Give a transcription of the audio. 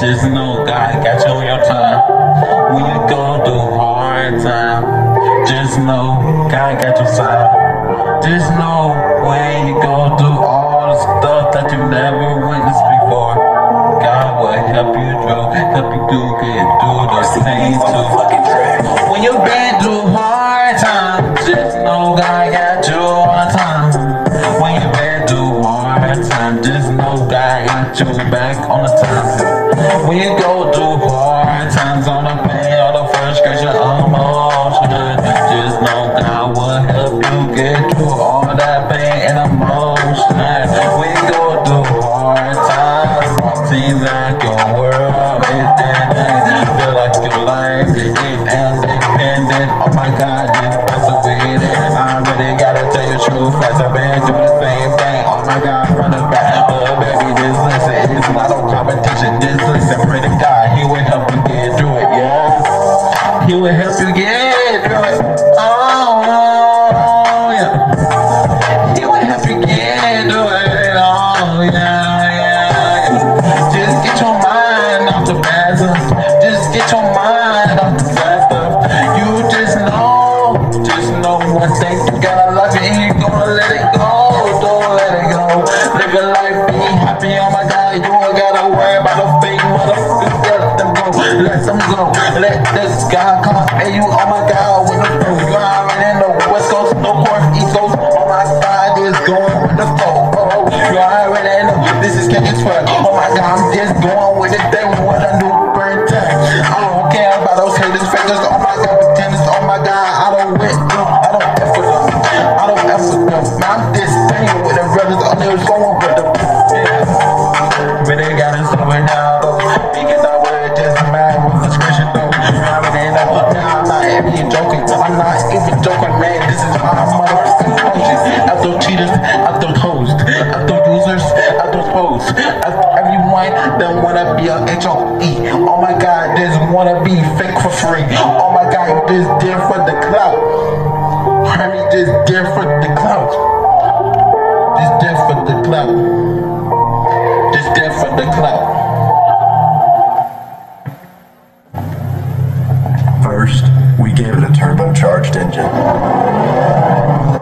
Just know God got you on your time. When you go through hard time, just know God got your side. Just know when you go through all the stuff that you never witnessed before, God will help you through, help you do get through the things too. When you've been through hard time, just know God got you on time. When you've been through hard time, just know God got you back on the time. You go through hard times on the pain or the frustration, emotion, just know God will help you get through all that pain and emotion. You go through hard times, seems like your world is ending. Feel like your life is independent. Oh my God, this persevered. I really gotta tell you the truth. As I've been through the same thing. Oh my God, from the back. Let them go. Let this guy come and you. Oh my God, with the flow. You already know West Coast, no North, East Coast. Oh my God, is going with the flow. This is. Oh my God, I'm just going Even joking. I'm not even joking, man. This is my motherfucking conscience. function. After cheaters, after hoes, after users, after hoes, after everyone that wanna be a HOE. Oh my god, just wanna be fake for free. Oh my god, just there for the clout. Me just there for the clout. Just there for the clout. Just there for the clout. First, we gave it a turbocharged engine.